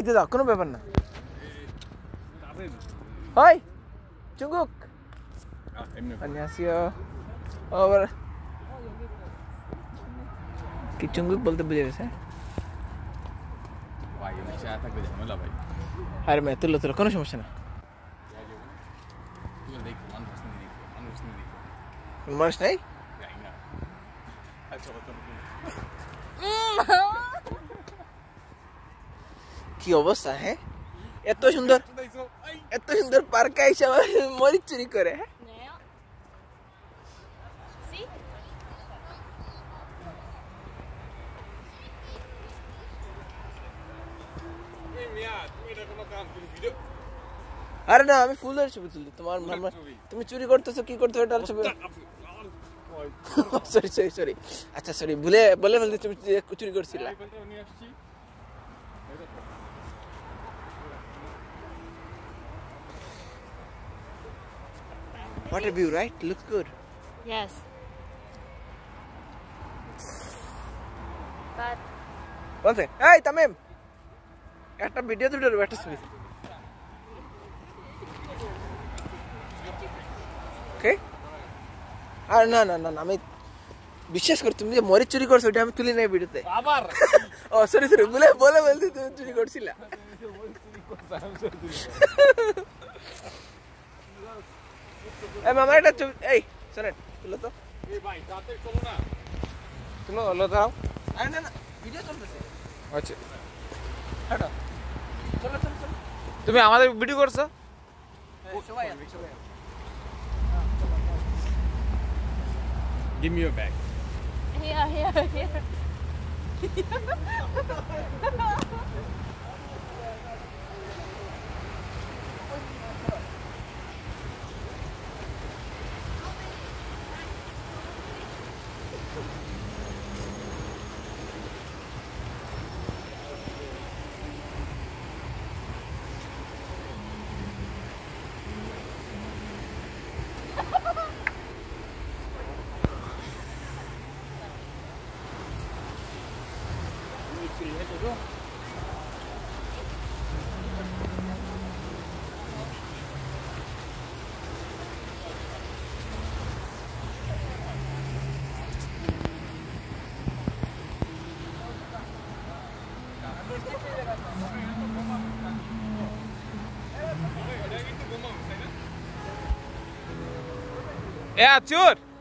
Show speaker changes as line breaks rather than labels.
দাও কোনো ব্যাপার না হয় চুঙ্গুক আবার কি চুঙ্গুক বলতে বুঝে গেছে আরে মেয়ে তুলো তুলো কোনো সমস্যা না
মানুষ নাই আচ্ছা
কি অবস্থা হ্যাঁ? এত সুন্দর এত সুন্দর পার্ক আইসা মরিচ চুরি করে হ্যাঁ? আরে না আমি ফুলের ছবি তুলি তোমার তুমি চুরি করতেছো কি করতে এটা ছবি। সরি সরি সরি আচ্ছা সরি ভুলে বলে ফেলতে তুমি চুরি করছিলা। What a view right look good
Yes. But
বলছে এই তামিম একটা ভিডিও তুলে একটা ছবি। ওকে আর না না না আমি বিশ্বাস করি তুমি যে মরিচ চুরি করছ ওটা আমি তুলি নাই ভিডিওতে।
আবার?
ও সরি সরি বলে বলে বলতে তুমি চুরি করছিলা। এই মামা একটা ছবি এই শোনেন তুলো তো।
এই ভাই তাতে চলো না।
তুলো হলো দাও। আরে না না ভিডিও চলতেছে।
আচ্ছা।
হাঁটো চলো চলো চলো।
তুমি আমাদের ভিডিও করছ?
সবাই আছে সবাই আছে।
Give me your bag
here, here,
준비를 해줘도 Yeah, do.